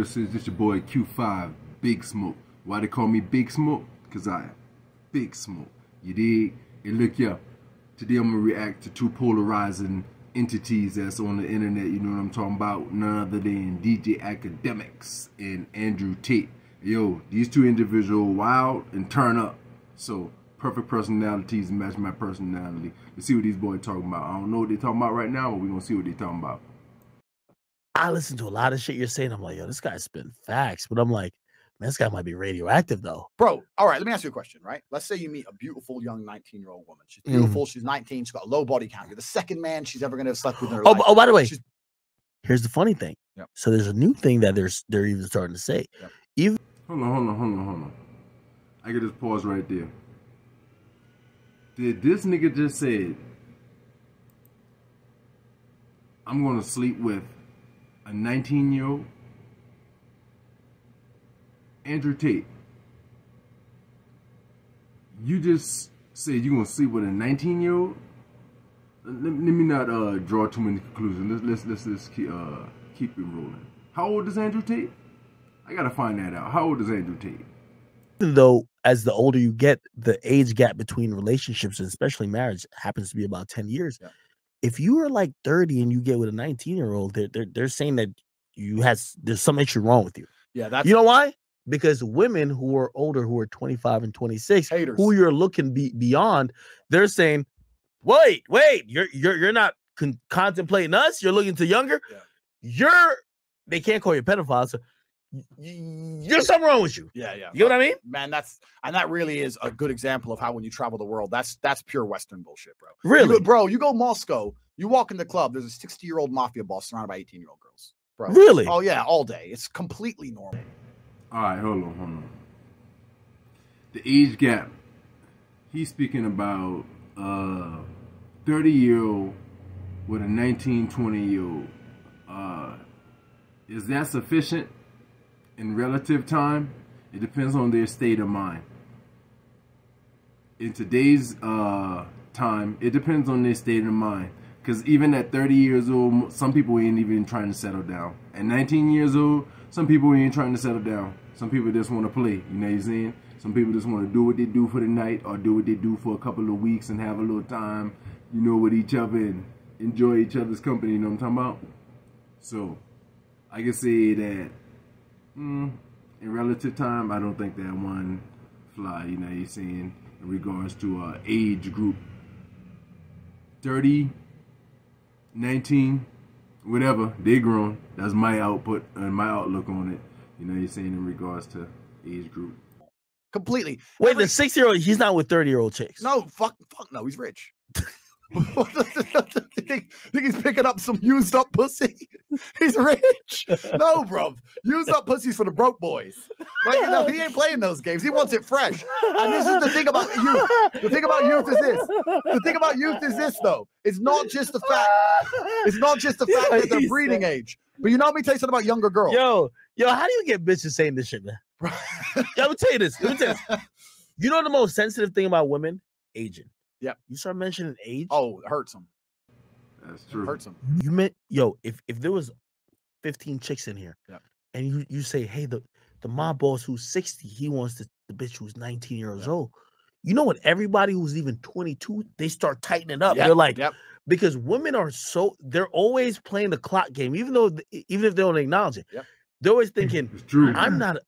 this is your boy Q5 Big Smoke. Why they call me Big Smoke? Cause I am Big Smoke. You dig? And look yeah. Today I'm gonna react to two polarizing entities that's on the internet. You know what I'm talking about? None other than DJ Akademiks and Andrew Tate. Yo, these two individuals wild and turn up. So perfect personalities match my personality. Let's see what these boys talking about. I don't know what they talking about right now, but we're gonna see what they talking about. I listen to a lot of shit you're saying. I'm like, yo, this guy's spitting facts, but I'm like, man, this guy might be radioactive though. Bro, all right, let me ask you a question, right? Let's say you meet a beautiful young 19 year old woman. She's beautiful, mm. she's 19, she's got a low body count. You're the second man she's ever gonna have slept with in her oh, life. Oh, by the way, she's... here's the funny thing. Yep. So there's a new thing that there's they're even starting to say. Yep. Even hold on, hold on, hold on, hold on. I get just pause right there. Did this nigga just said I'm gonna sleep with a 19 year old, Andrew Tate, you just said you're gonna sleep with a 19 year old. Let, let, me not uh, draw too many conclusions. Let's let's let's, let's keep uh, keep it rolling. How old is Andrew Tate? I gotta find that out. How old is Andrew Tate? Though, as the older you get, the age gap between relationships, and especially marriage, happens to be about 10 years. Yeah if you are like 30 and you get with a 19 year old, they're, they're, they're saying that you has there's some issue wrong with you. Yeah, that's you know why? Because women who are older, who are 25 and 26, Haters. who you're looking be, beyond, they're saying, "Wait, wait, you're you're you're not con- contemplating us. You're looking to younger. Yeah. You're they can't call you pedophile. So there's something wrong with you. Yeah, yeah. You know what I mean? Man, that's and that really is a good example of how when you travel the world, that's that's pure Western bullshit, bro. Really, you bro. You go Moscow, you walk in the club. There's a 60 year old mafia boss surrounded by 18 year old girls, bro. Really? Oh yeah, all day. It's completely normal. All right, hold on, hold on. The age gap. He's speaking about uh 30 year old with a 19, 20 year old. Uh, is that sufficient? In relative time, it depends on their state of mind. In today's uh, time, it depends on their state of mind. Because even at 30 years old, some people ain't even trying to settle down. At 19 years old, some people ain't trying to settle down. Some people just want to play, you know what I'm saying? Some people just want to do what they do for the night or do what they do for a couple of weeks and have a little time, you know, with each other and enjoy each other's company, you know what I'm talking about? So, I can say that mm, in relative time, I don't think that one fly, you know, you're saying in regards to uh, age group 30, 19, whatever, they're grown. That's my output and my outlook on it. You know, you're saying in regards to age group. Completely. Wait, Every, the six year old, he's not with 30 year old chicks. No, fuck, fuck no, he's rich. think, think he's picking up some used up pussy? He's rich. No, bro. Used up pussies for the broke boys. Like, you know, he ain't playing those games. He wants it fresh. And this is the thing about youth. The thing about youth is this. The thing about youth is this, though. It's not just the fact. It's not just the fact that they're breeding age. But you know, me tell you something about younger girls. Yo, yo, how do you get bitches saying this shit, man? yo, let me tell you this. Let me tell you this. You know the most sensitive thing about women? Aging. Yep. You start mentioning age. Oh, it hurts them. That's true. It hurts them. You meant yo, if if there was 15 chicks in here, yep. and you you say, hey, the the mob boss who's 60, he wants the, the bitch who's 19 years yep. old. You know what? Everybody who's even 22, they start tightening up. Yep. They're like, yep. because women are so they're always playing the clock game, even though even if they don't acknowledge it. Yep. They're always thinking, True, I'm not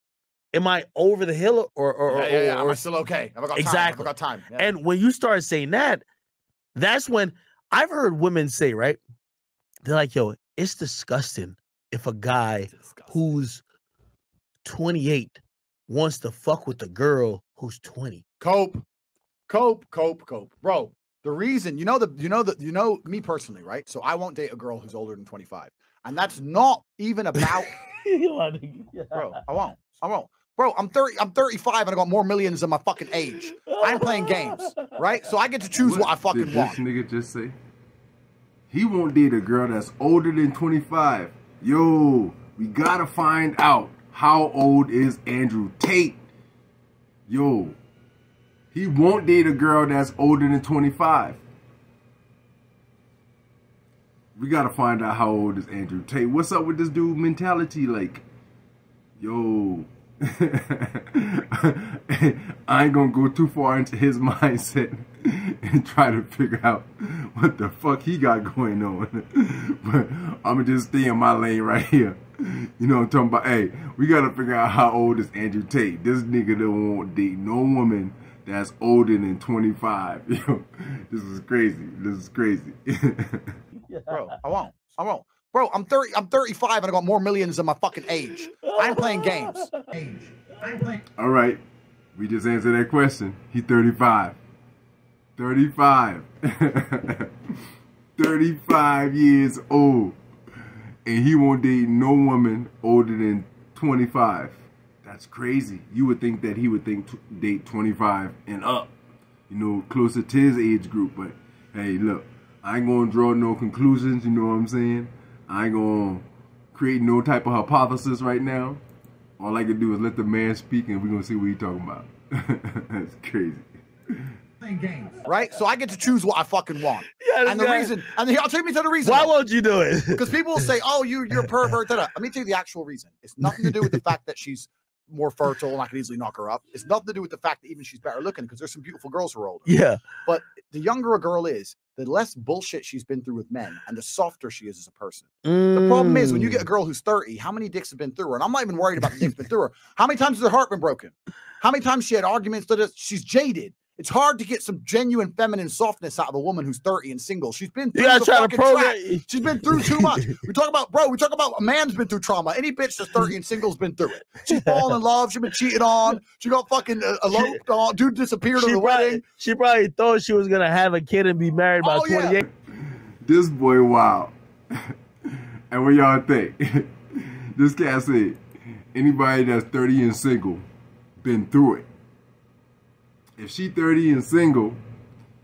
am I over the hill or or, yeah, yeah, yeah. Or, am I still okay? Have I got exactly. Time? Have I got time? Yeah. And when you start saying that, that's when I've heard women say, right? They're like, yo, it's disgusting if a guy who's 28 wants to fuck with a girl who's 20. Cope. Cope, cope, cope. Bro, the reason, you know the you know that you know me personally, right? So I won't date a girl who's older than 25. And that's not even about Bro, I won't. I won't. Bro, I'm 30, I'm 35 and I got more millions than my fucking age. I'm playing games, right? So I get to choose what, what I fucking did want. This nigga just say he won't date a girl that's older than 25. Yo, we gotta find out how old is Andrew Tate. Yo, he won't date a girl that's older than 25. We gotta find out how old is Andrew Tate. What's up with this dude mentality? Like, yo, I ain't gonna go too far into his mindset and try to figure out what the fuck he got going on. but I'm gonna just stay in my lane right here. You know what I'm talking about? Hey, we gotta figure out how old is Andrew Tate. This nigga don't want date no woman that's older than 25. Yo, this is crazy. This is crazy. Bro, I won't. I won't. Bro, I'm 30, I'm 35 and I got more millions than my fucking age. I'm playing games. I'm playing. All right. We just answered that question. He 35. 35. 35 years old. And he won't date no woman older than 25. That's crazy. You would think that he would think date 25 and up. You know, closer to his age group. But hey, look, I ain't gonna draw no conclusions, you know what I'm saying? I ain't gonna create no type of hypothesis right now. All I can do is let the man speak and we're gonna see what he's talking about. That's crazy. Right? So I get to choose what I fucking want. Yeah, and the guy. reason, and the, I'll take me to the reason. Why won't you do it? Because people will say, oh, you, you're a pervert. Let me tell you the actual reason. It's nothing to do with the fact that she's more fertile and I could easily knock her up. It's nothing to do with the fact that even she's better looking because there's some beautiful girls who are older. Yeah. But the younger a girl is, the less bullshit she's been through with men and the softer she is as a person. Mm. The problem is when you get a mm. girl who's 30, how many dicks have been through her? And I'm not even worried about the dicks been through her. How many times has her heart been broken? How many times she had arguments that she's jaded? It's hard to get some genuine feminine softness out of a woman who's 30 and single. She's been through the fucking track. She's been through too much. we talk about, bro, we talk about a man's been through trauma. Any bitch that's 30 and single's been through it. She's fallen in love. She's been cheated on. She got fucking uh, eloped on. Dude disappeared at the probably, wedding. She probably thought she was going to have a kid and be married by oh, 28. Yeah. This boy, wow. and what y'all think? this cat said, anybody that's 30 and single been through it. If she 30 and single,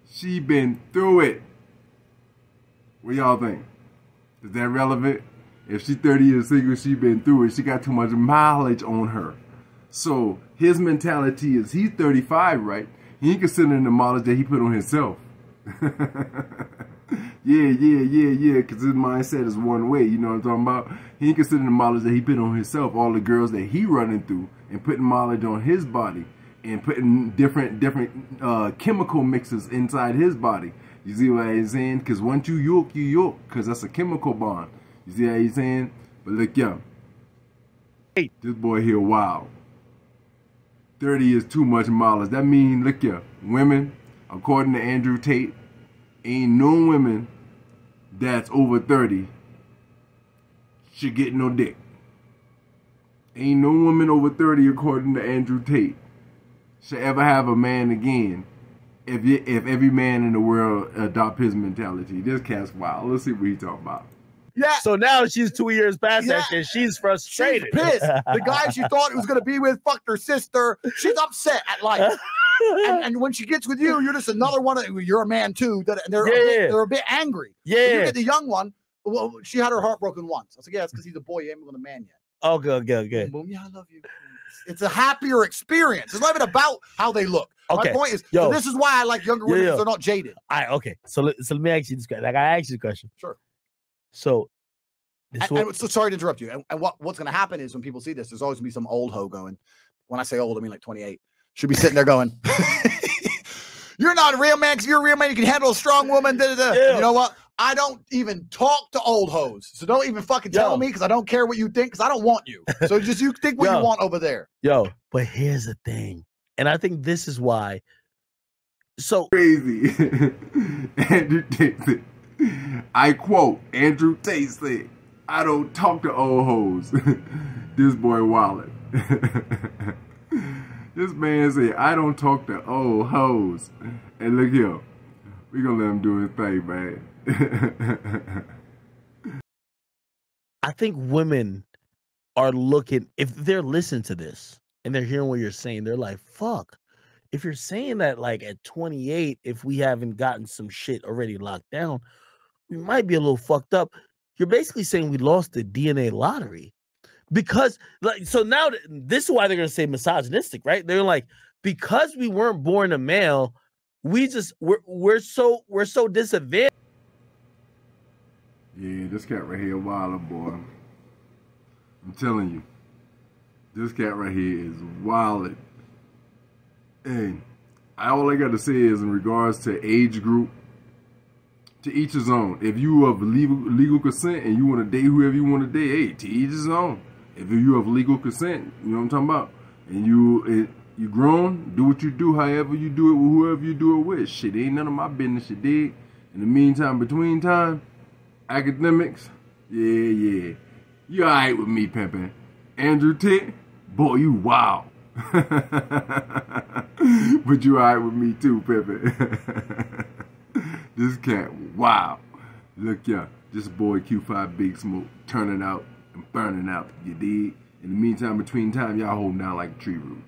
she been through it. What y'all think? Is that relevant? If she 30 and single, she been through it. She got too much mileage on her. So his mentality is he's 35, right? He ain't considering the mileage that he put on himself. yeah, yeah, yeah, yeah, because his mindset is one way, you know what I'm talking about? He ain't considering the mileage that he put on himself, all the girls that he running through, and putting mileage on his body and putting different different uh, chemical mixes inside his body. You see what I'm saying? Because once you yoke, you yoke, because that's a chemical bond. You see what I'm saying? But look, yo, hey. this boy here, wow. 30 is too much mileage. That means, look, yo, women, according to Andrew Tate, ain't no women that's over 30 should get no dick. Ain't no woman over 30, according to Andrew Tate, should ever have a man again if you, if every man in the world adopt his mentality. This cat's wild. Let's see what he talking about. Yeah. So now she's two years past yeah. that and she's frustrated. She's pissed. the guy she thought he was going to be with fucked her sister. She's upset at life. and, and, when she gets with you, you're just another one. Of, you're a man too. That they're yeah. a bit, they're a bit angry. Yeah. you get the young one. Well, she had her heart broken once. I said, yeah, it's because he's a boy. You ain't with a man yet. Oh, good, good, good. Boom, boom. Yeah, I love you. It's a happier experience. It's not even about how they look. Okay. My point is, Yo, so this is why I like younger women because they're not jaded. I okay. So so let me ask you this question. Like I asked you the question. Sure. So. And, and, so sorry to interrupt you. And, and what, what's going to happen is when people see this, there's always going to be some old hoe going. When I say old, I mean like 28. Should be sitting there going, "You're not a real man. Because you're a real man, you can handle a strong woman." Da, da, da. Yeah. You know what? I don't even talk to old hoes. So don't even fucking tell yo. me because I don't care what you think because I don't want you. So just you think what yo, you want over there. Yo, but here's the thing. And I think this is why. So crazy. Andrew Tate said, I quote, Andrew Tate said, I don't talk to old hoes. this boy Wallet. this man said, I don't talk to old hoes. And look here. We gonna let him do his thing, man. I think women are looking if they're listening to this and they're hearing what you're saying, they're like, fuck. If you're saying that like at 28, if we haven't gotten some shit already locked down, we might be a little fucked up. You're basically saying we lost the DNA lottery. Because like so now this is why they're gonna say misogynistic, right? They're like, because we weren't born a male, we just we're we're so we're so disadvantaged yeah, this cat right here, wilder boy. I'm telling you, This cat right here is wild. And all I got to say is in regards to age group, to each his own. If you have legal legal consent and you want to date whoever you want to date, hey, to each his own. If you have legal consent, you know what I'm talking about, and you you grown, do what you do, however you do it with whoever you do it with. Shit, ain't none of my business, you dig? In the meantime, between time, Akademiks, yeah, yeah. You alright with me, pimpin'. Andrew Tit, boy, you wow. but you alright with me too, pimpin'. this cat, wow. Look, yeah, this boy Q5 Big Smoke turning out and burning out, you dig? In the meantime, between time, y'all holding down like tree root.